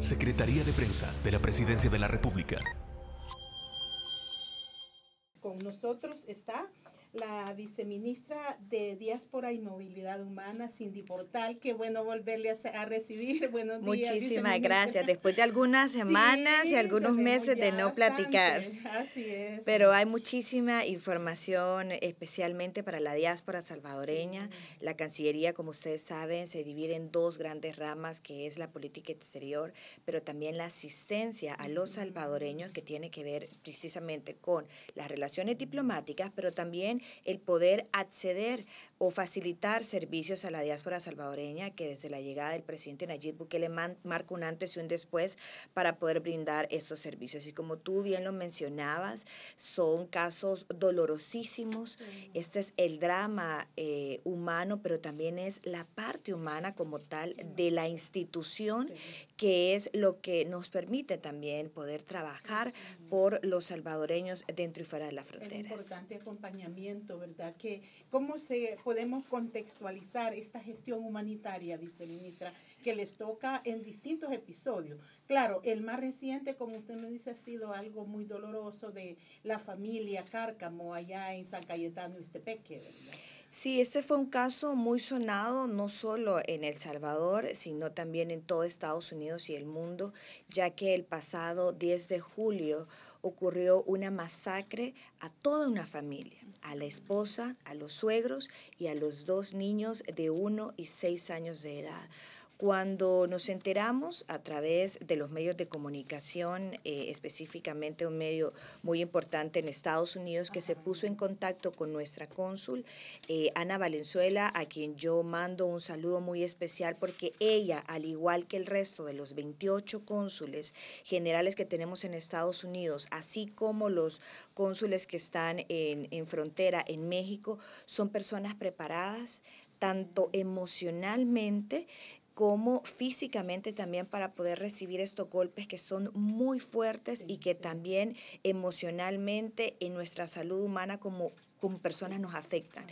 Secretaría de Prensa de la Presidencia de la República. Con nosotros está la viceministra de Diáspora y Movilidad Humana, Cindy Portal. Qué bueno volverle a, recibir. Buenos días. Muchísimas gracias. Después de algunas semanas y algunos meses de no platicar. Así es. Pero hay muchísima información, especialmente para la diáspora salvadoreña. La Cancillería, como ustedes saben, se divide en dos grandes ramas, que es la política exterior, pero también la asistencia a los salvadoreños, que tiene que ver precisamente con las relaciones diplomáticas, pero también el poder acceder o facilitar servicios a la diáspora salvadoreña, que desde la llegada del presidente Nayib Bukele marca un antes y un después para poder brindar estos servicios. Y como tú bien lo mencionabas, son casos dolorosísimos. Este es el drama eh, humano, pero también es la parte humana como tal de la institución, que es lo que nos permite también poder trabajar por los salvadoreños dentro y fuera de las fronteras. Es importante acompañamiento ¿verdad? Que, ¿Cómo se podemos contextualizar esta gestión humanitaria, dice ministra, que les toca en distintos episodios? Claro, el más reciente, como usted me dice, ha sido algo muy doloroso de la familia Cárcamo allá en San Cayetano, Estepeque, ¿verdad? Sí, este fue un caso muy sonado, no solo en El Salvador, sino también en todo Estados Unidos y el mundo, ya que el pasado 10 de julio ocurrió una masacre a toda una familia, a la esposa, a los suegros y a los dos niños de 1 y 6 años de edad. Cuando nos enteramos a través de los medios de comunicación, eh, específicamente un medio muy importante en Estados Unidos que se puso en contacto con nuestra cónsul, eh, Ana Valenzuela, a quien yo mando un saludo muy especial porque ella, al igual que el resto de los 28 cónsules generales que tenemos en Estados Unidos, así como los cónsules que están en, en frontera en México, son personas preparadas tanto emocionalmente como físicamente también para poder recibir estos golpes que son muy fuertes y que también emocionalmente en nuestra salud humana como, como personas nos afectan.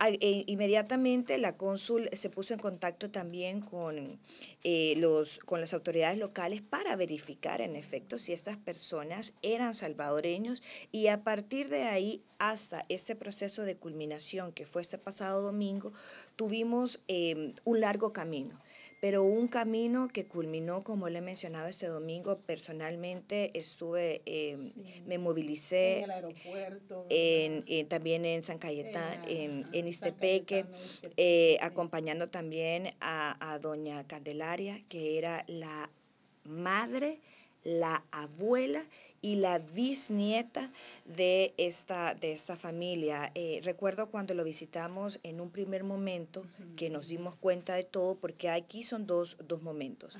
E, inmediatamente la cónsul se puso en contacto también con, eh, los, con las autoridades locales para verificar en efecto si estas personas eran salvadoreños y a partir de ahí hasta este proceso de culminación que fue este pasado domingo, tuvimos eh, un largo camino pero un camino que culminó, como le he mencionado este domingo, personalmente estuve, em, me movilicé. En el aeropuerto. En, también en San Cayetano, en, en, Istepeque, eh, acompañando también a, a doña Candelaria, que era la madre la abuela y la bisnieta de esta, de esta familia. Eh, recuerdo cuando lo visitamos en un primer momento que nos dimos cuenta de todo, porque aquí son dos, dos momentos.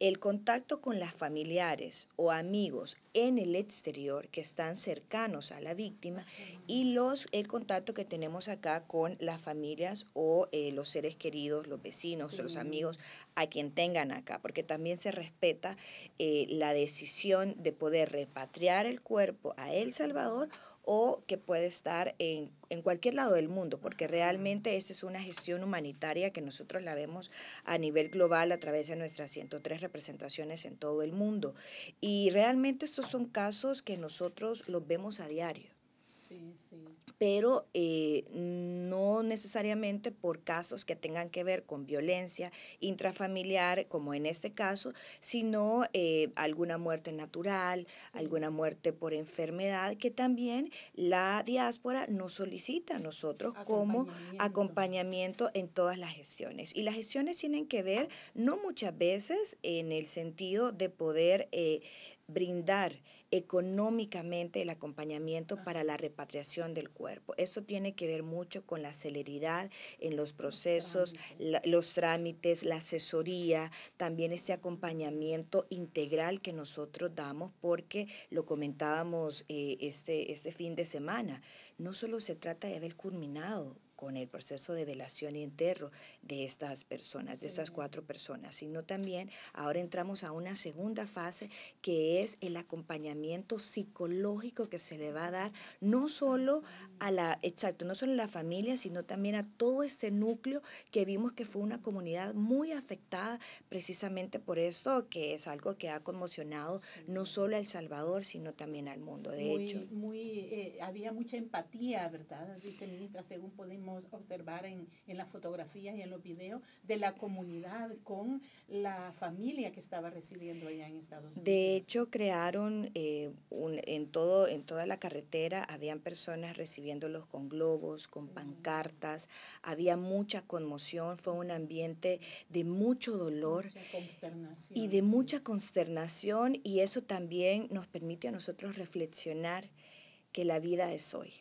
El contacto con las familiares o amigos en el exterior que están cercanos a la víctima y los, el contacto que tenemos acá con las familias o eh, los seres queridos, los vecinos, los amigos a quien tengan acá, porque también se respeta eh, la decisión de poder repatriar el cuerpo a El Salvador o que puede estar en, en, cualquier lado del mundo, porque realmente esa es una gestión humanitaria que nosotros la vemos a nivel global a través de nuestras 103 representaciones en todo el mundo. Y realmente estos son casos que nosotros los vemos a diario. Pero eh, no necesariamente por casos que tengan que ver con violencia intrafamiliar, como en este caso, sino eh, alguna muerte natural, alguna muerte por enfermedad, que también la diáspora nos solicita a nosotros como acompañamiento en todas las gestiones. Y las gestiones tienen que ver no muchas veces en el sentido de poder eh, brindar económicamente el acompañamiento para la repatriación del cuerpo. Eso tiene que ver mucho con la celeridad en los procesos, los trámites, la asesoría, también ese acompañamiento integral que nosotros damos porque lo comentábamos eh, este, este fin de semana. No solo se trata de haber culminado con el proceso de velación y enterro de estas personas, de estas cuatro personas, sino también ahora entramos a una segunda fase que es el acompañamiento psicológico que se le va a dar no solo a la, exacto, no solo a la familia, sino también a todo este núcleo que vimos que fue una comunidad muy afectada precisamente por esto, que es algo que ha conmocionado no solo a El Salvador, sino también al mundo. De hecho, muy, eh, había mucha empatía, ¿verdad? Viceministra, según podemos observar en, en las fotografías y en los videos de la comunidad con la familia que estaba recibiendo allá en Estados Unidos. De hecho, crearon eh, un, en, todo, en toda la carretera, habían personas recibiéndolos con globos, con pancartas, había mucha conmoción, fue un ambiente de mucho dolor y de mucha consternación y eso también nos permite a nosotros reflexionar que la vida es hoy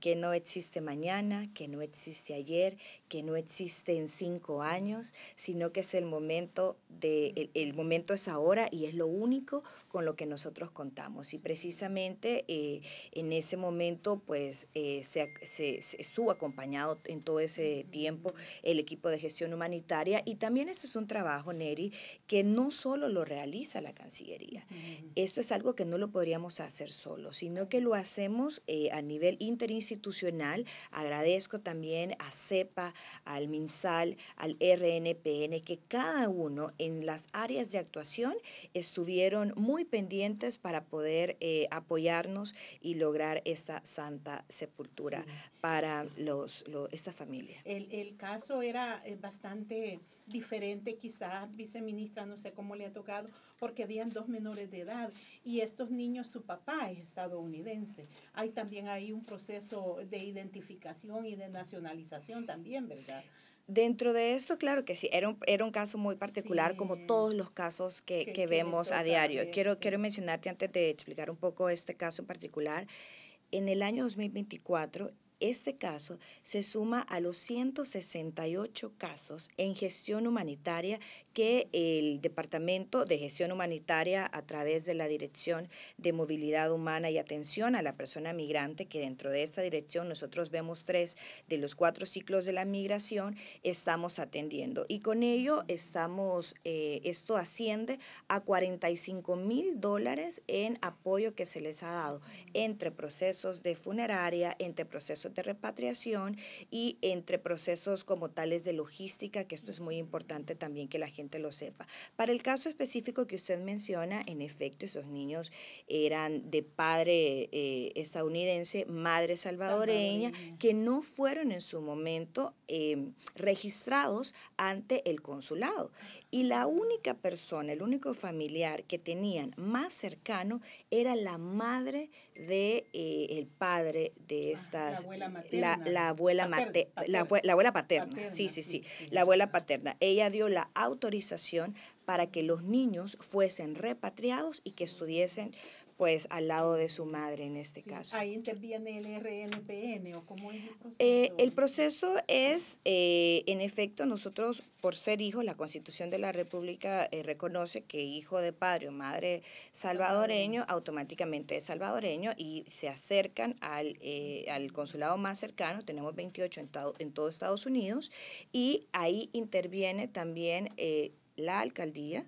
que no existe mañana, que no existe ayer, que no existe en cinco años, sino que es el momento de, el, momento es ahora y es lo único con lo que nosotros contamos. Y precisamente eh, en ese momento, pues eh, se, se, estuvo acompañado en todo ese tiempo el equipo de gestión humanitaria y también este es un trabajo, Neri, que no solo lo realiza la Cancillería. Esto es algo que no lo podríamos hacer solo, sino que lo hacemos eh, a nivel interinstitucional institucional. Agradezco también a CEPA, al MinSal, al RNPN, que cada uno en las áreas de actuación estuvieron muy pendientes para poder eh, apoyarnos y lograr esta santa sepultura para los, esta familia. El, el caso era eh, bastante diferente, quizás, viceministra, no sé cómo le ha tocado, porque habían dos menores de edad y estos niños, su papá es estadounidense. Hay también ahí un proceso de identificación y de nacionalización también, ¿verdad? Dentro de esto, claro que sí, era un, era un caso muy particular, como todos los casos que, que, vemos a diario. quiero, quiero mencionarte antes de explicar un poco este caso en particular. En el año 2024, este caso se suma a los 168 casos en gestión humanitaria que el Departamento de Gestión Humanitaria a través de la Dirección de Movilidad Humana y Atención a la Persona Migrante, que dentro de esta dirección nosotros vemos tres de los cuatro ciclos de la migración, estamos atendiendo. Y con ello estamos, eh, esto asciende a 45 mil dólares en apoyo que se les ha dado entre procesos de funeraria, entre procesos de repatriación y entre procesos como tales de logística, que esto es muy importante también que la gente lo sepa. Para el caso específico que usted menciona, en efecto, esos niños eran de padre eh, estadounidense, madre salvadoreña, que no fueron en su momento em, registrados ante el consulado. Y la única persona, el único familiar que tenían más cercano era la madre de eh, el padre de estas la, la, abuela materna, la, abuela paterna, sí, sí, sí, la abuela paterna. Ella dio la autorización para que los niños fuesen repatriados y que estuviesen pues al lado de su madre en este caso. Ahí interviene el RNPN o cómo es el proceso. Eh, el proceso es, eh, en efecto, nosotros por ser hijos, la Constitución de la República eh, reconoce que hijo de padre o madre salvadoreño automáticamente es salvadoreño y se acercan al, al consulado más cercano, tenemos 28 en, en todo Estados Unidos, y ahí interviene también la alcaldía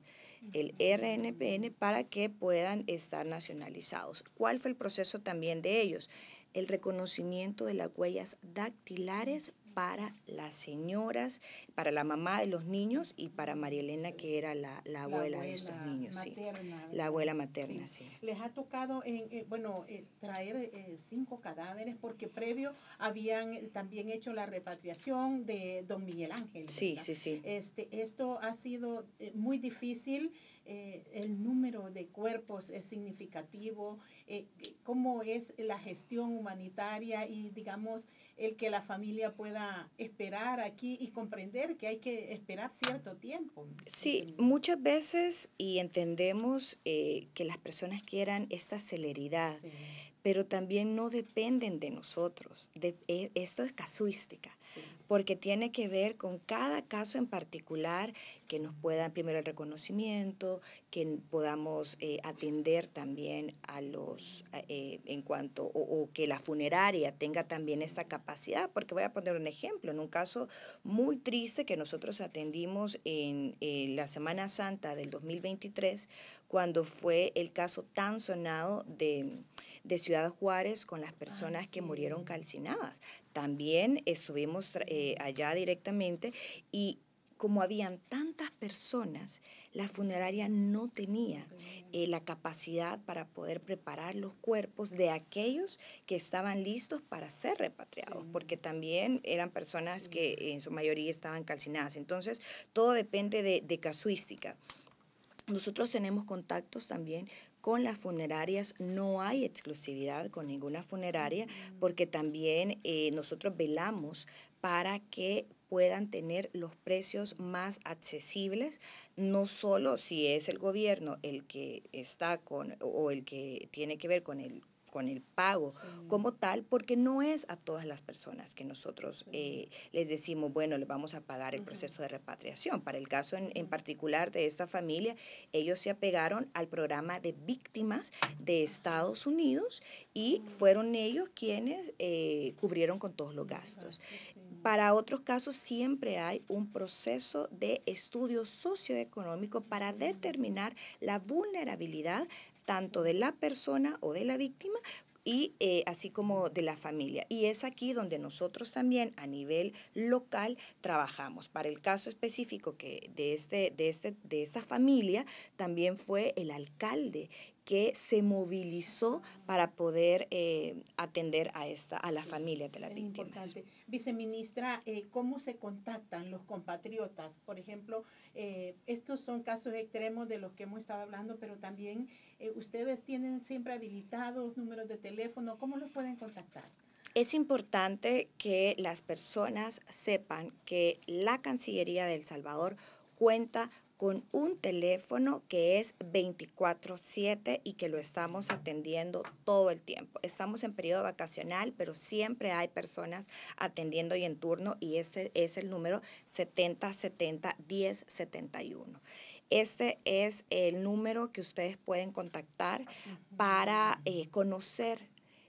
el RNPN para que puedan estar nacionalizados. ¿Cuál fue el proceso también de ellos? El reconocimiento de las huellas dactilares para las señoras, para la mamá de los niños y para María Elena, que era la, abuela, de estos niños. La abuela materna, sí. Les ha tocado, en, eh, bueno, eh, traer eh, cinco cadáveres porque previo habían también hecho la repatriación de don Miguel Ángel. Sí, sí, sí. Este, esto ha sido muy difícil. El número de cuerpos es significativo, cómo es la gestión humanitaria y, digamos, el que la familia pueda esperar aquí y comprender que hay que esperar cierto tiempo. Sí, muchas veces y entendemos eh, que las personas quieran esta celeridad, pero también no dependen de nosotros. De, e, esto es casuística. porque tiene que ver con cada caso en particular que nos puedan primero el reconocimiento, que podamos eh, atender también a los, eh, en cuanto, o, que la funeraria tenga también esta capacidad, porque voy a poner un ejemplo, en un caso muy triste que nosotros atendimos en la Semana Santa del 2023, cuando fue el caso tan sonado de, Ciudad Juárez con las personas que murieron calcinadas. También estuvimos eh, allá directamente y como habían tantas personas, la funeraria no tenía eh, la capacidad para poder preparar los cuerpos de aquellos que estaban listos para ser repatriados, porque también eran personas que en su mayoría estaban calcinadas. Entonces, todo depende de, de casuística. Nosotros tenemos contactos también con las funerarias, no hay exclusividad con ninguna funeraria porque también eh, nosotros velamos para que puedan tener los precios más accesibles, no solo si es el gobierno el que está con o el que tiene que ver con el con el pago como tal, porque no es a todas las personas que nosotros eh, les decimos, bueno, les vamos a pagar el proceso de repatriación. Para el caso en, particular de esta familia, ellos se apegaron al programa de víctimas de Estados Unidos y fueron ellos quienes eh, cubrieron con todos los gastos. Para otros casos siempre hay un proceso de estudio socioeconómico para determinar la vulnerabilidad tanto de la persona o de la víctima y eh, así como de la familia. Y es aquí donde nosotros también a nivel local trabajamos. Para el caso específico que de, este, de, este, de esta familia, también fue el alcalde que se movilizó para poder eh, atender a esta a la familia de las víctimas. Importante. Viceministra, eh, ¿cómo se contactan los compatriotas? Por ejemplo, eh, estos son casos extremos de los que hemos estado hablando, pero también ustedes tienen siempre habilitados números de teléfono. ¿Cómo los pueden contactar? Es importante que las personas sepan que la Cancillería de El Salvador cuenta con un teléfono que es 24/7 y que lo estamos atendiendo todo el tiempo. Estamos en periodo vacacional, pero siempre hay personas atendiendo y en turno y este es el número 7070 1071. Este es el número que ustedes pueden contactar para eh, conocer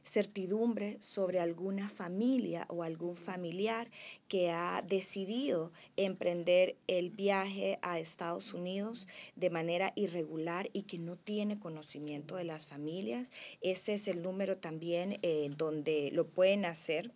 certidumbre sobre alguna familia o algún familiar que ha decidido emprender el viaje a Estados Unidos de manera irregular y que no tiene conocimiento de las familias. Este es el número también eh, donde lo pueden hacer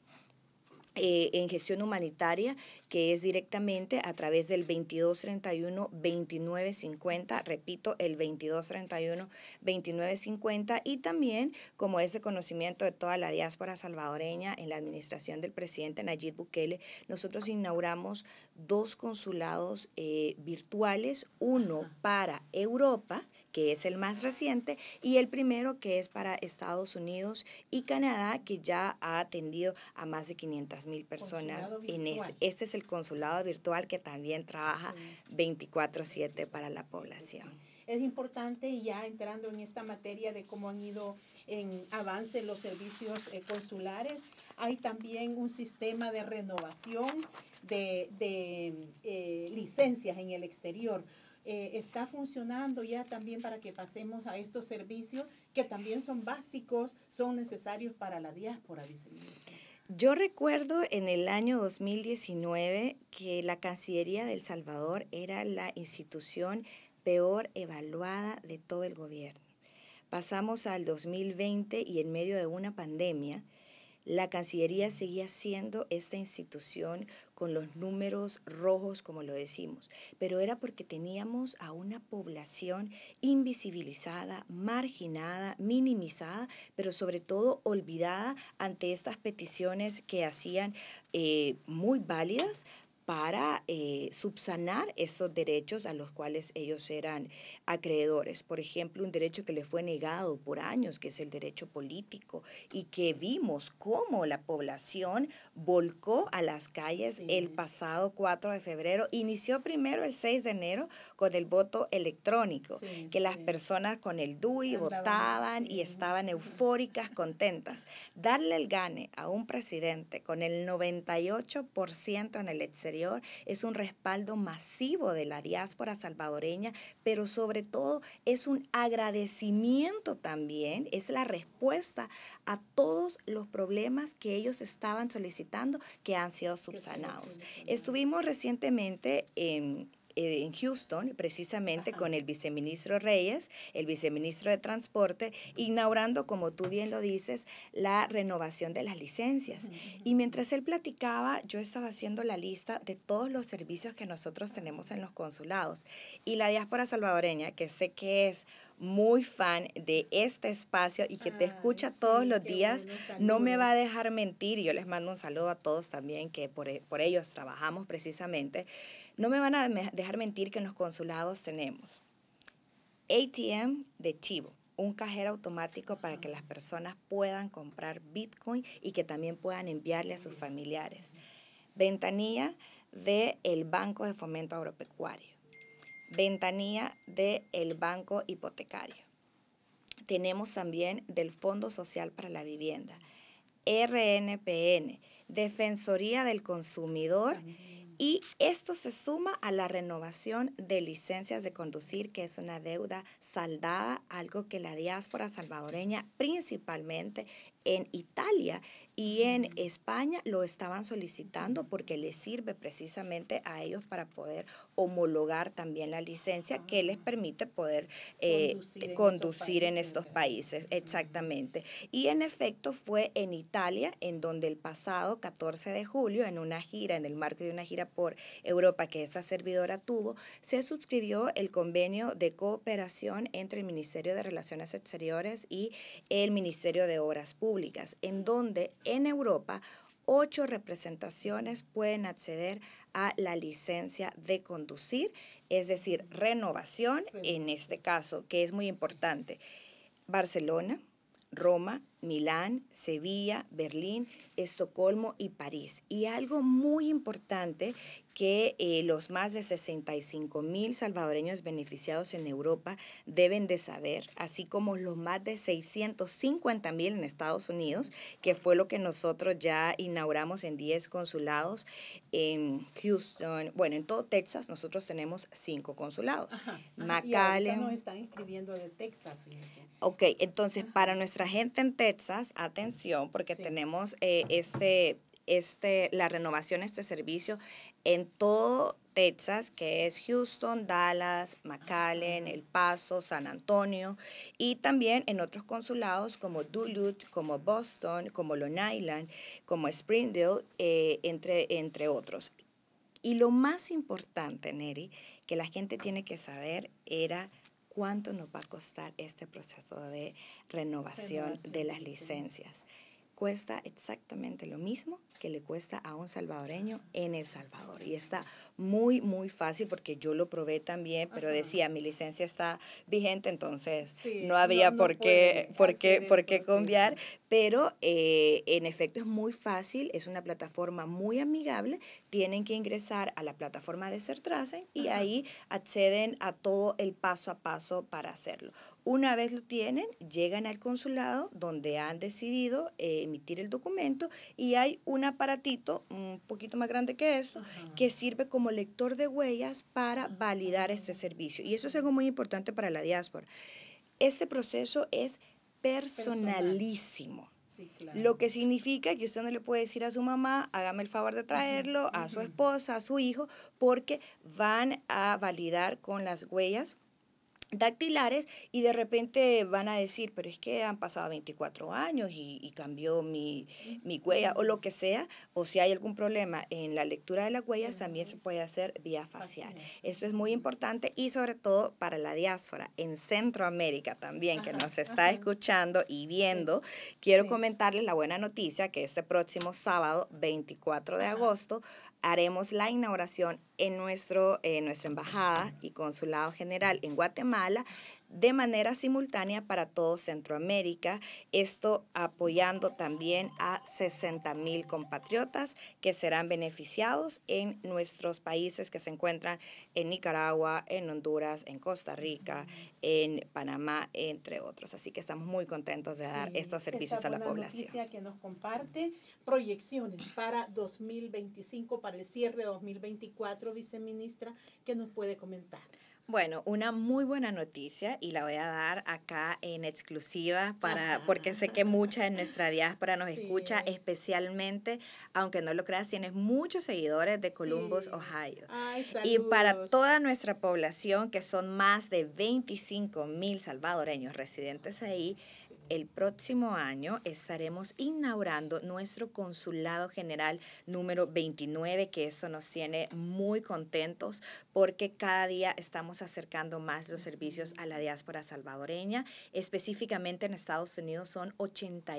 eh, en gestión humanitaria, que es directamente a través del 2231-2950, repito, el 2231-2950, y también como ese conocimiento de toda la diáspora salvadoreña en la administración del presidente Nayib Bukele, nosotros inauguramos dos consulados eh, virtuales, uno para Europa, que es el más reciente, y el primero que es para Estados Unidos y Canadá, que ya ha atendido a más de 500 mil personas. En este, este es el consulado virtual que también trabaja 24/7 para la población. Es importante ya entrando en esta materia de cómo han ido en avance los servicios eh, consulares. Hay también un sistema de renovación de, eh, licencias en el exterior. Eh, está funcionando ya también para que pasemos a estos servicios que también son básicos, son necesarios para la diáspora, viceministra. Yo recuerdo en el año 2019 que la Cancillería del Salvador era la institución peor evaluada de todo el gobierno. Pasamos al 2020 y en medio de una pandemia, la Cancillería seguía siendo esta institución con los números rojos, como lo decimos, pero era porque teníamos a una población invisibilizada, marginada, minimizada, pero sobre todo olvidada ante estas peticiones que hacían eh, muy válidas para eh, subsanar esos derechos a los cuales ellos eran acreedores. Por ejemplo, un derecho que les fue negado por años, que es el derecho político, y que vimos cómo la población volcó a las calles el pasado 4 de febrero. Inició primero el 6 de enero con el voto electrónico, que las personas con el DUI votaban y estaban eufóricas, contentas. Darle el gane a un presidente con el 98% en el exterior es un respaldo masivo de la diáspora salvadoreña, pero sobre todo es un agradecimiento también, es la respuesta a todos los problemas que ellos estaban solicitando que han sido subsanados. Estuvimos recientemente en en Houston, precisamente con el viceministro Reyes, el viceministro de Transporte, inaugurando, como tú bien lo dices, la renovación de las licencias. Y mientras él platicaba, yo estaba haciendo la lista de todos los servicios que nosotros tenemos en los consulados. Y la diáspora salvadoreña, que sé que es muy fan de este espacio y que te escucha todos los días, no me va a dejar mentir. Yo les mando un saludo a todos también, que por, por ellos trabajamos precisamente. No me van a dejar mentir que en los consulados tenemos ATM de Chivo, un cajero automático para que las personas puedan comprar Bitcoin y que también puedan enviarle a sus familiares. Ventanilla del el Banco de Fomento Agropecuario. Ventanilla del el Banco Hipotecario. Tenemos también del Fondo Social para la Vivienda. RNPN, Defensoría del Consumidor. Y esto se suma a la renovación de licencias de conducir, que es una deuda saldada, algo que la diáspora salvadoreña, principalmente en Italia y en España, lo estaban solicitando porque les sirve precisamente a ellos para poder homologar también la licencia que les permite poder eh, conducir, en, estos países. Exactamente. Y en efecto fue en Italia, en donde el pasado 14 de julio, en una gira, en el marco de una gira por Europa que esa servidora tuvo, se suscribió el convenio de cooperación entre el Ministerio de Relaciones Exteriores y el Ministerio de Obras Públicas, en donde en Europa ocho representaciones pueden acceder a la licencia de conducir, es decir, renovación, en este caso, que es muy importante. Barcelona, Roma, Milán, Sevilla, Berlín, Estocolmo y París. Y algo muy importante que eh, los más de 65 mil salvadoreños beneficiados en Europa deben de saber, así como los más de 650 mil en Estados Unidos, que fue lo que nosotros ya inauguramos en 10 consulados en Houston, bueno, en todo Texas nosotros tenemos cinco consulados. Ajá, McAllen. nos están inscribiendo de Texas, fíjense. Ok, entonces para nuestra gente en Texas, atención, porque tenemos eh, este, este, la renovación de este servicio en todo Texas, que es Houston, Dallas, McAllen, El Paso, San Antonio, y también en otros consulados como Duluth, como Boston, como Long Island, como Springdale, eh, entre, entre otros. Y lo más importante, Neri, que la gente tiene que saber era cuánto nos va a costar este proceso de renovación, de las licencias. Cuesta exactamente lo mismo que le cuesta a un salvadoreño en El Salvador. Y está muy, muy fácil porque yo lo probé también, pero decía, mi licencia está vigente, entonces no había por, qué, por, qué, por qué cambiar. Pero eh, en efecto es muy fácil, es una plataforma muy amigable. Tienen que ingresar a la plataforma de Certracen y ahí acceden a todo el paso a paso para hacerlo. Una vez lo tienen, llegan al consulado donde han decidido eh, emitir el documento y hay una aparatito un poquito más grande que eso, que sirve como lector de huellas para validar este servicio. Y eso es algo muy importante para la diáspora. Este proceso es personalísimo. Lo que significa que usted no le puede decir a su mamá, hágame el favor de traerlo, a su esposa, a su hijo, porque van a validar con las huellas dactilares y de repente van a decir, pero es que han pasado 24 años y, cambió mi, mi, huella o lo que sea, o si hay algún problema en la lectura de las huellas, también se puede hacer vía facial. Esto es muy importante y sobre todo para la diáspora. En Centroamérica también, que nos está escuchando y viendo. Quiero comentarles la buena noticia que este próximo sábado, 24 de agosto, haremos la inauguración en nuestro, en nuestra embajada y consulado general en Guatemala de manera simultánea para todo Centroamérica, esto apoyando también a 60 mil compatriotas que serán beneficiados en nuestros países que se encuentran en Nicaragua, en Honduras, en Costa Rica, en Panamá, entre otros. Así que estamos muy contentos de dar estos servicios a la población. Noticia que nos comparte proyecciones para 2025, para el cierre de 2024, viceministra, que nos puede comentar. Bueno, una muy buena noticia y la voy a dar acá en exclusiva para porque sé que mucha de nuestra diáspora nos escucha, especialmente, aunque no lo creas, tienes muchos seguidores de Columbus, Ohio. y para toda nuestra población, que son más de 25 mil salvadoreños residentes ahí, el próximo año estaremos inaugurando nuestro consulado general número 29, que eso nos tiene muy contentos porque cada día estamos acercando más los servicios a la diáspora salvadoreña. Específicamente en Estados Unidos son 80,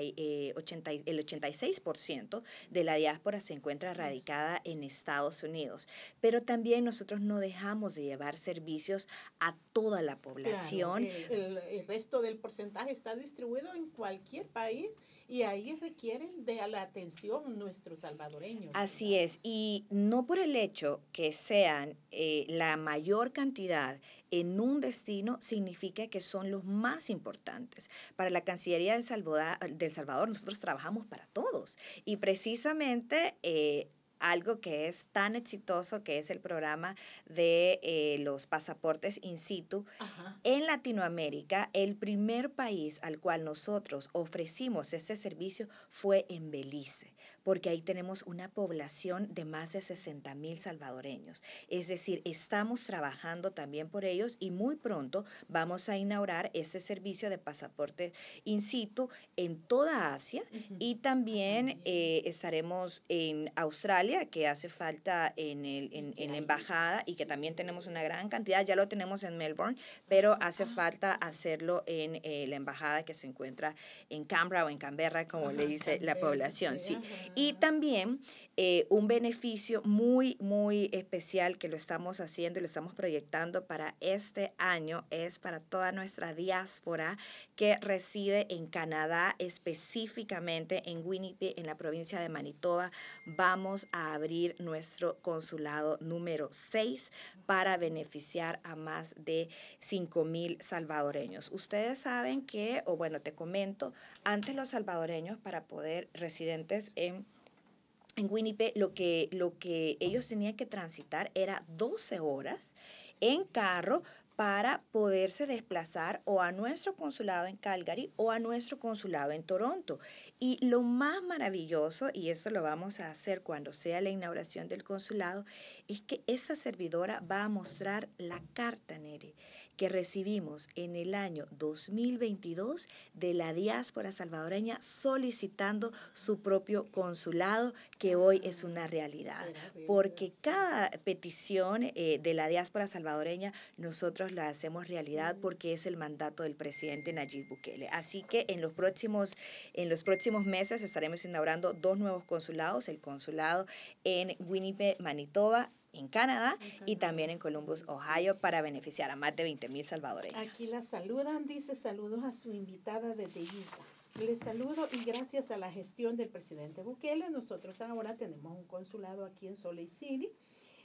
80, eh, el 86% de la diáspora se encuentra radicada en Estados Unidos. Pero también nosotros no dejamos de llevar servicios a toda la población. el, el resto del porcentaje está distribuido en cualquier país y ahí requieren de la atención nuestros salvadoreños. Así es, y no por el hecho que sean eh, la mayor cantidad en un destino significa que son los más importantes. Para la Cancillería del Salvador, del Salvador nosotros trabajamos para todos y precisamente eh, algo que es tan exitoso que es el programa de eh, los pasaportes in situ. En Latinoamérica, el primer país al cual nosotros ofrecimos este servicio fue en Belice porque ahí tenemos una población de más de 60 mil salvadoreños. Es decir, estamos trabajando también por ellos y muy pronto vamos a inaugurar este servicio de pasaporte in situ en toda Asia y también eh, estaremos en Australia, que hace falta en, el, en, la embajada y que también tenemos una gran cantidad, ya lo tenemos en Melbourne, pero hace falta hacerlo en eh, la embajada que se encuentra en Canberra o en Canberra, como le dice la población. Sí. Y también eh, un beneficio muy, muy especial que lo estamos haciendo y lo estamos proyectando para este año es para toda nuestra diáspora que reside en Canadá, específicamente en Winnipeg, en la provincia de Manitoba. Vamos a abrir nuestro consulado número 6 para beneficiar a más de 5 mil salvadoreños. Ustedes saben que, o bueno, te comento, antes los salvadoreños para poder residentes en en Winnipeg lo que, lo que ellos tenían que transitar era 12 horas en carro para poderse desplazar o a nuestro consulado en Calgary o a nuestro consulado en Toronto. Y lo más maravilloso, y eso lo vamos a hacer cuando sea la inauguración del consulado, es que esa servidora va a mostrar la carta, Nere, que recibimos en el año 2022 de la diáspora salvadoreña solicitando su propio consulado, que hoy es una realidad. Porque cada petición eh, de la diáspora salvadoreña nosotros la hacemos realidad porque es el mandato del presidente Nayib Bukele. Así que en los próximos, en los próximos meses estaremos inaugurando dos nuevos consulados, el consulado en Winnipeg, Manitoba, en Canadá y también en Columbus, Ohio, para beneficiar a más de 20 mil salvadoreños. Aquí la saludan, dice saludos a su invitada desde Utah. Les saludo y gracias a la gestión del presidente Bukele, nosotros ahora tenemos un consulado aquí en Salt Lake City.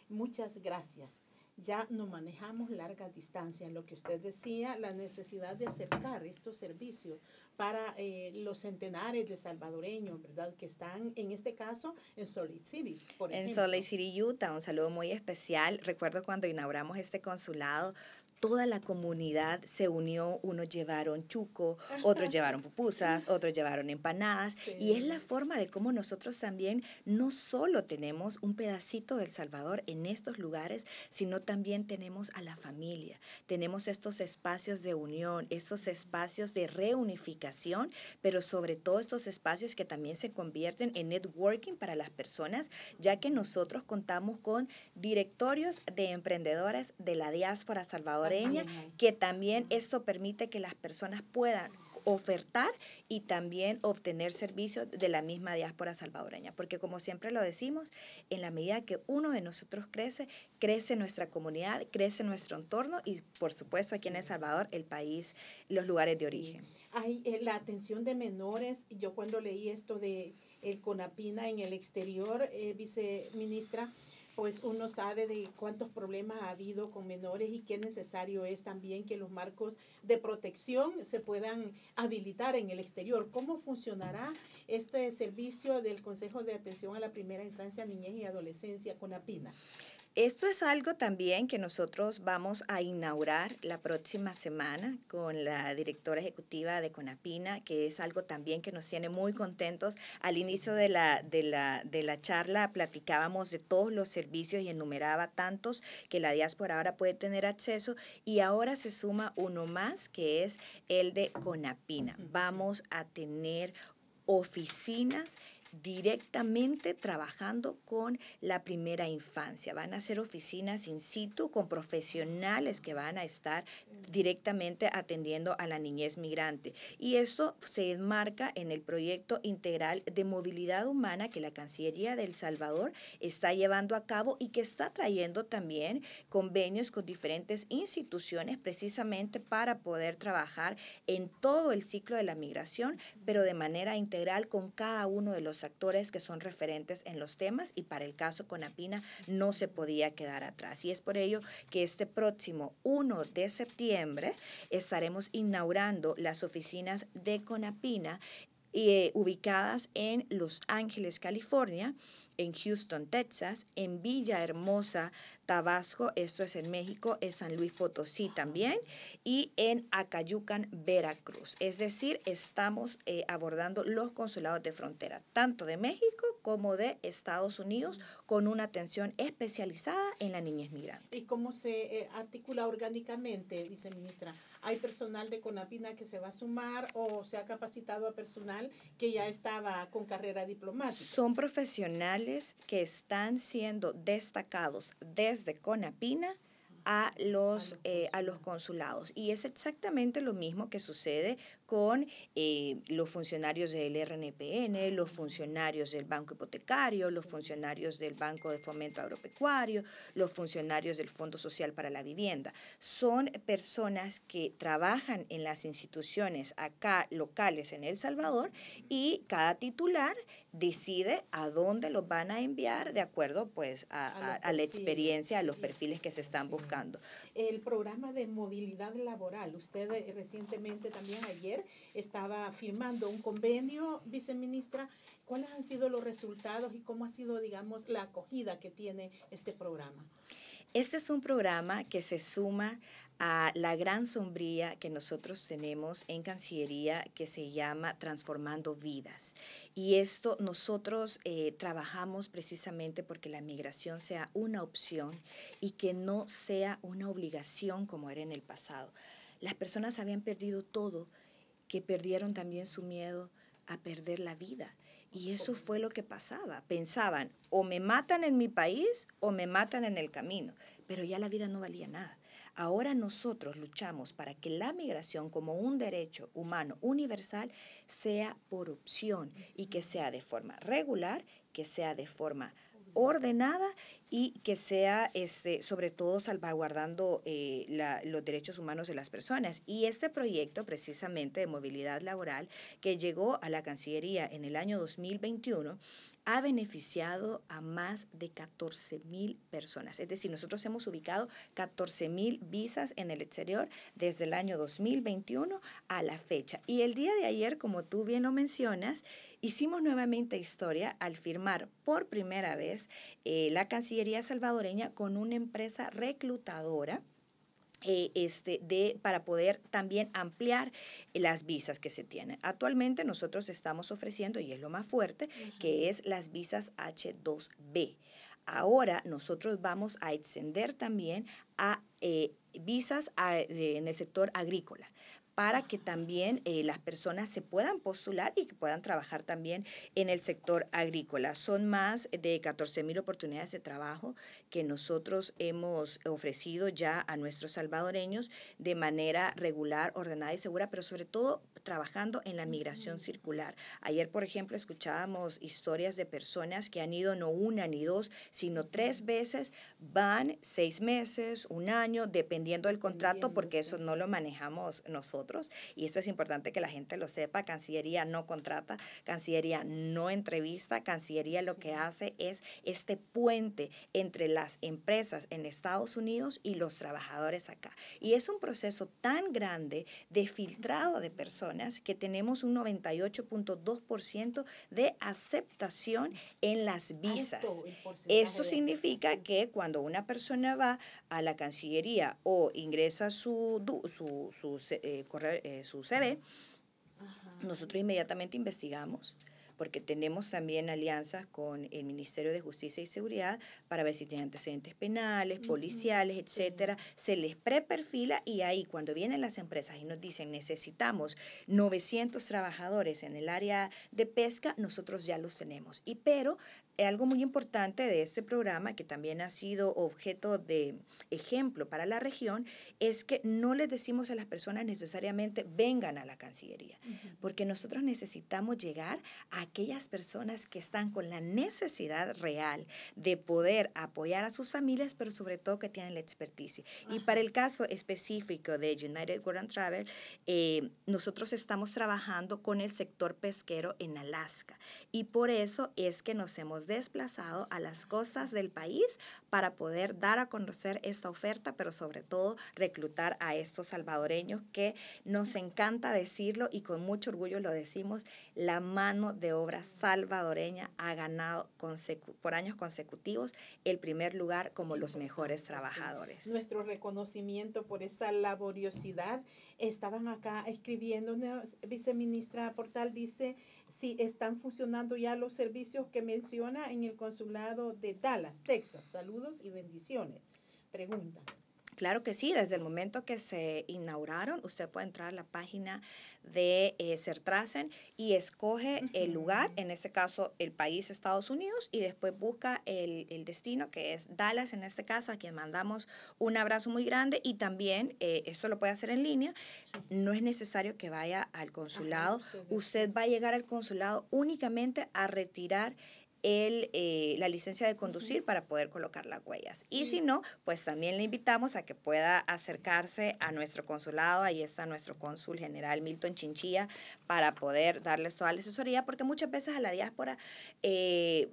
Muchas gracias ya no manejamos largas distancias. Lo que usted decía, la necesidad de acercar estos servicios para eh, los centenares de salvadoreños, ¿verdad? Que están, en este caso, en Salt Lake City, por En Salt Lake City, Utah, un saludo muy especial. Recuerdo cuando inauguramos este consulado, toda la comunidad se unió, unos llevaron chuco, otros llevaron pupusas, otros llevaron empanadas, y es la forma de cómo nosotros también no solo tenemos un pedacito del Salvador en estos lugares, sino también tenemos a la familia, tenemos estos espacios de unión, estos espacios de reunificación, pero sobre todo estos espacios que también se convierten en networking para las personas, ya que nosotros contamos con directorios de emprendedores de la diáspora salvadoreña que también esto permite que las personas puedan ofertar y también obtener servicios de la misma diáspora salvadoreña. Porque como siempre lo decimos, en la medida que uno de nosotros crece, crece nuestra comunidad, crece nuestro entorno y por supuesto aquí en El Salvador, el país, los lugares de origen. Hay eh, la atención de menores, yo cuando leí esto de el CONAPINA en el exterior, eh, viceministra, pues uno sabe de cuántos problemas ha habido con menores y qué necesario es también que los marcos de protección se puedan habilitar en el exterior. ¿Cómo funcionará este servicio del Consejo de Atención a la Primera Infancia, Niñez y Adolescencia, CONAPINA? Esto es algo también que nosotros vamos a inaugurar la próxima semana con la directora ejecutiva de Conapina, que es algo también que nos tiene muy contentos. Al inicio de la, de la, de la charla platicábamos de todos los servicios y enumeraba tantos que la diáspora ahora puede tener acceso y ahora se suma uno más que es el de Conapina. Vamos a tener oficinas directamente trabajando con la primera infancia. Van a ser oficinas in situ con profesionales que van a estar directamente atendiendo a la niñez migrante. Y eso se enmarca en el proyecto integral de movilidad humana que la Cancillería de El Salvador está llevando a cabo y que está trayendo también convenios con diferentes instituciones precisamente para poder trabajar en todo el ciclo de la migración, pero de manera integral con cada uno de los actores que son referentes en los temas y para el caso Conapina no se podía quedar atrás. Y es por ello que este próximo 1 de septiembre estaremos inaugurando las oficinas de Conapina eh, ubicadas en Los Ángeles, California, en Houston, Texas, en Villa Hermosa, Tabasco, esto es en México, en San Luis Potosí también, y en Acayucan, Veracruz. Es decir, estamos eh, abordando los consulados de frontera, tanto de México como de Estados Unidos, con una atención especializada en la niñez migrante. ¿Y cómo se eh, articula orgánicamente, viceministra? ¿Hay personal de CONAPINA que se va a sumar o se ha capacitado a personal que ya estaba con carrera diplomática? Son profesionales que están siendo destacados desde CONAPINA a los, eh, a los consulados. Y es exactamente lo mismo que sucede con eh, los funcionarios del RNPN, los funcionarios del Banco Hipotecario, los funcionarios del Banco de Fomento Agropecuario, los funcionarios del Fondo Social para la Vivienda. Son personas que trabajan en las instituciones acá locales en El Salvador y cada titular decide a dónde los van a enviar de acuerdo pues a, la experiencia, a los perfiles que se están buscando. El programa de movilidad laboral, usted eh, recientemente también ayer estaba firmando un convenio, viceministra, ¿cuáles han sido los resultados y cómo ha sido, digamos, la acogida que tiene este programa? Este es un programa que se suma a la gran sombría que nosotros tenemos en Cancillería que se llama Transformando Vidas. Y esto nosotros eh, trabajamos precisamente porque la migración sea una opción y que no sea una obligación como era en el pasado. Las personas habían perdido todo, que perdieron también su miedo a perder la vida. Y eso fue lo que pasaba. Pensaban, o me matan en mi país o me matan en el camino, pero ya la vida no valía nada. Ahora nosotros luchamos para que la migración como un derecho humano universal sea por opción y que sea de forma regular, que sea de forma ordenada y que sea este, sobre todo salvaguardando eh, los derechos humanos de las personas. Y este proyecto precisamente de movilidad laboral que llegó a la Cancillería en el año 2021 ha beneficiado a más de 14 mil personas. Es decir, nosotros hemos ubicado 14 mil visas en el exterior desde el año 2021 a la fecha. Y el día de ayer, como tú bien lo mencionas, hicimos nuevamente historia al firmar por primera vez eh, la Cancillería salvadoreña con una empresa reclutadora. Eh, este, de, para poder también ampliar las visas que se tienen. Actualmente nosotros estamos ofreciendo, y es lo más fuerte, que es las visas H2B. Ahora nosotros vamos a extender también a eh, visas en el sector agrícola para que también eh, las personas se puedan postular y que puedan trabajar también en el sector agrícola. Son más de 14 mil oportunidades de trabajo que nosotros hemos ofrecido ya a nuestros salvadoreños de manera regular, ordenada y segura, pero sobre todo trabajando en la migración circular. Ayer, por ejemplo, escuchábamos historias de personas que han ido no una ni dos, sino tres veces, van seis meses, un año, dependiendo del contrato, porque eso no lo manejamos nosotros. Y esto es importante que la gente lo sepa. Cancillería no contrata, Cancillería no entrevista, Cancillería lo que hace es este puente entre las empresas en Estados Unidos y los trabajadores acá. Y es un proceso tan grande de filtrado de personas que tenemos un 98.2% de aceptación en las visas. Esto significa que cuando una persona va a la Cancillería o ingresa su, su, su, eh, eh, su CV, nosotros inmediatamente investigamos porque tenemos también alianzas con el Ministerio de Justicia y Seguridad para ver si tienen antecedentes penales, policiales, etcétera. Se les preperfila y ahí cuando vienen las empresas y nos dicen necesitamos 900 trabajadores en el área de pesca, nosotros ya los tenemos. Y pero algo muy importante de este programa, que también ha sido objeto de ejemplo para la región, es que no les decimos a las personas necesariamente vengan a la Cancillería, porque nosotros necesitamos llegar a aquellas personas que están con la necesidad real de poder apoyar a sus familias, pero sobre todo que tienen la experticia. Y para el caso específico de United World and Travel, eh, nosotros estamos trabajando con el sector pesquero en Alaska y por eso es que nos hemos desplazado a las costas del país para poder dar a conocer esta oferta, pero sobre todo reclutar a estos salvadoreños que nos encanta decirlo y con mucho orgullo lo decimos, la mano de obra salvadoreña ha ganado por años consecutivos el primer lugar como los mejores trabajadores. Nuestro reconocimiento por esa laboriosidad estaban acá escribiendo, viceministra Portal dice si están funcionando ya los servicios que menciona en el consulado de Dallas, Texas. Saludos y bendiciones. Pregunta. Claro que sí, desde el momento que se inauguraron, usted puede entrar a la página de eh, Certracen y escoge el lugar, en este caso el país Estados Unidos, y después busca el, destino que es Dallas, en este caso, a quien mandamos un abrazo muy grande y también eh, esto lo puede hacer en línea, no es necesario que vaya al consulado, usted va a llegar al consulado únicamente a retirar el, eh, la licencia de conducir para poder colocar las huellas. Y si no, pues también le invitamos a que pueda acercarse a nuestro consulado, ahí está nuestro cónsul general Milton Chinchilla, para poder darles toda la asesoría, porque muchas veces a la diáspora... Eh,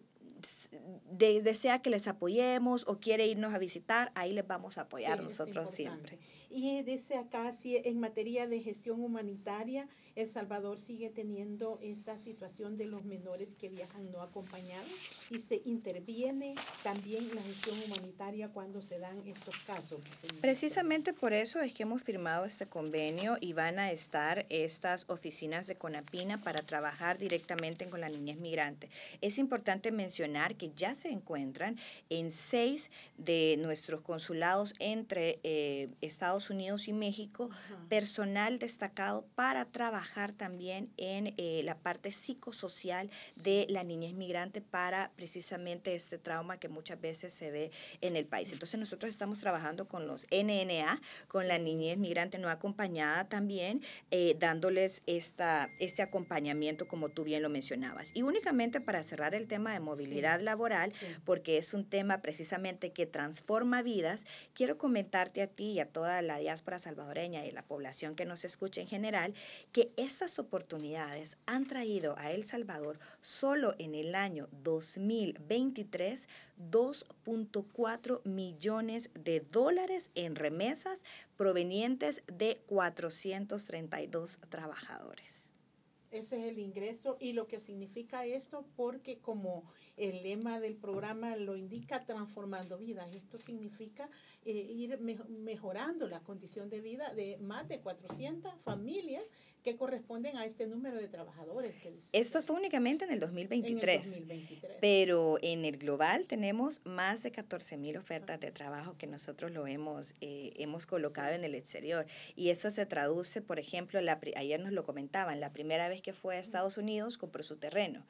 desea que les apoyemos o quiere irnos a visitar, ahí les vamos a apoyar nosotros siempre. Y dice acá, si en materia de gestión humanitaria, El Salvador sigue teniendo esta situación de los menores que viajan no acompañados y se interviene también la gestión humanitaria cuando se dan estos casos. Precisamente por eso es que hemos firmado este convenio y van a estar estas oficinas de CONAPINA para trabajar directamente con la niñez migrante. Es importante mencionar que ya se encuentran en seis de nuestros consulados entre eh, Estados Unidos y México, personal destacado para trabajar también en eh, la parte psicosocial de la niñez migrante para precisamente este trauma que muchas veces se ve en el país. Entonces nosotros estamos trabajando con los NNA, con la niñez migrante no acompañada también, eh, dándoles esta, este acompañamiento como tú bien lo mencionabas. Y únicamente para cerrar el tema de movilidad laboral, porque es un tema precisamente que transforma vidas, quiero comentarte a ti y a toda la diáspora salvadoreña y la población que nos escucha en general, que estas oportunidades han traído a El Salvador solo en el año 2023 2.4 millones de dólares en remesas provenientes de 432 trabajadores. Ese es el ingreso y lo que significa esto porque como el lema del programa lo indica, transformando vidas. Esto significa eh, ir mejorando la condición de vida de más de 400 familias que corresponden a este número de trabajadores. Esto fue únicamente en el 2023. Pero en el global tenemos más de 14 mil ofertas de trabajo que nosotros lo hemos, eh, hemos colocado en el exterior. Y eso se traduce, por ejemplo, la, ayer nos lo comentaban, la primera vez que fue a Estados Unidos compró su terreno.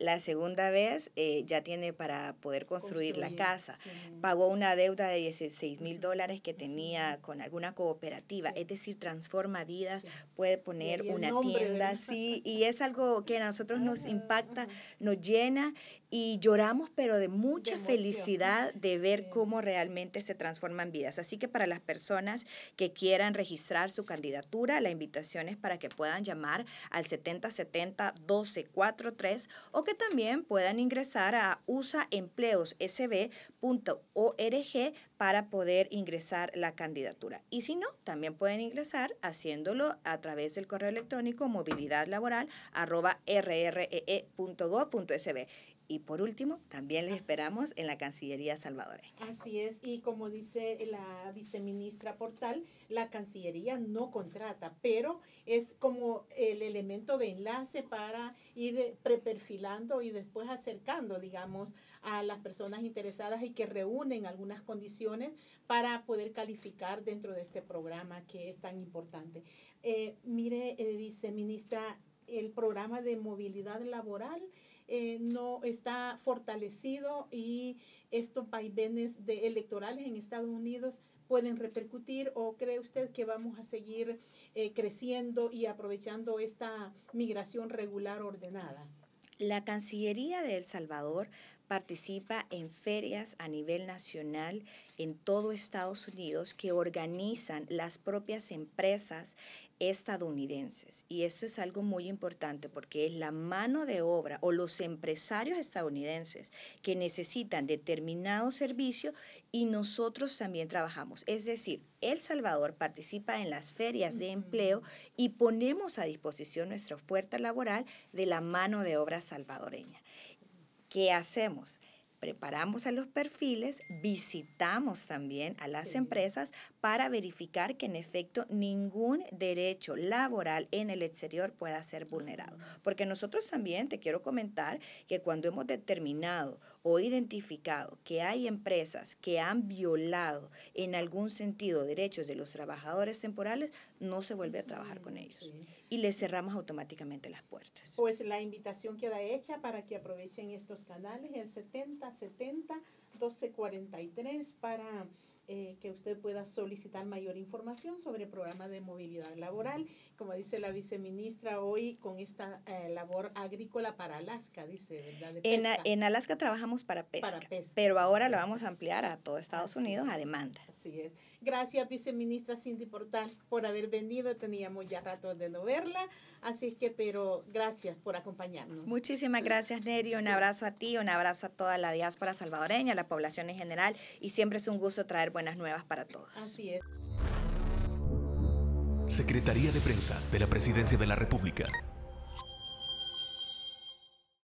La segunda vez eh, ya tiene para poder construir, la casa. Pagó una deuda de 16 mil dólares que tenía con alguna cooperativa. Es decir, transforma vidas, puede poner una tienda, sí, y es algo que a nosotros nos impacta, nos llena y lloramos, pero de mucha felicidad de ver cómo realmente se transforman vidas. Así que para las personas que quieran registrar su candidatura, la invitación es para que puedan llamar al 7070-1243 o que también puedan ingresar a usaempleossb.org para poder ingresar la candidatura. Y si no, también pueden ingresar haciéndolo a través del correo electrónico movilidadlaboral.rree.gov.sb. Y por último, también les esperamos en la Cancillería salvadoreña. Así es, y como dice la viceministra Portal, la Cancillería no contrata, pero es como el elemento de enlace para ir preperfilando y después acercando, digamos, a las personas interesadas y que reúnen algunas condiciones para poder calificar dentro de este programa que es tan importante. Eh, mire, eh, viceministra, el programa de movilidad laboral eh, no está fortalecido y estos vaivenes de electorales en Estados Unidos pueden repercutir o cree usted que vamos a seguir eh, creciendo y aprovechando esta migración regular ordenada? La Cancillería de El Salvador participa en ferias a nivel nacional en todo Estados Unidos que organizan las propias empresas estadounidenses. Y eso es algo muy importante porque es la mano de obra o los empresarios estadounidenses que necesitan determinado servicio y nosotros también trabajamos. Es decir, El Salvador participa en las ferias de empleo y ponemos a disposición nuestra oferta laboral de la mano de obra salvadoreña. ¿Qué hacemos? Preparamos a los perfiles, visitamos también a las empresas para verificar que en efecto ningún derecho laboral en el exterior pueda ser vulnerado. Porque nosotros también te quiero comentar que cuando hemos determinado o identificado que hay empresas que han violado en algún sentido derechos de los trabajadores temporales, no se vuelve a trabajar con ellos. Y les cerramos automáticamente las puertas. Pues la invitación queda hecha para que aprovechen estos canales, el 7070 1243 para eh, que usted pueda solicitar mayor información sobre el programa de movilidad laboral. Como dice la viceministra, hoy con esta eh, labor agrícola para Alaska, dice, ¿verdad? En, en, Alaska trabajamos para pesca, pero ahora lo vamos a ampliar a todo Estados Unidos a demanda. Así es. Gracias, viceministra Cindy Portal, por haber venido. Teníamos ya rato de no verla, así es que, pero gracias por acompañarnos. Muchísimas gracias, Neri. Un abrazo a ti, un abrazo a toda la diáspora salvadoreña, a la población en general, y siempre es un gusto traer buenas nuevas para todos. Así es. Secretaría de Prensa de la Presidencia de la República.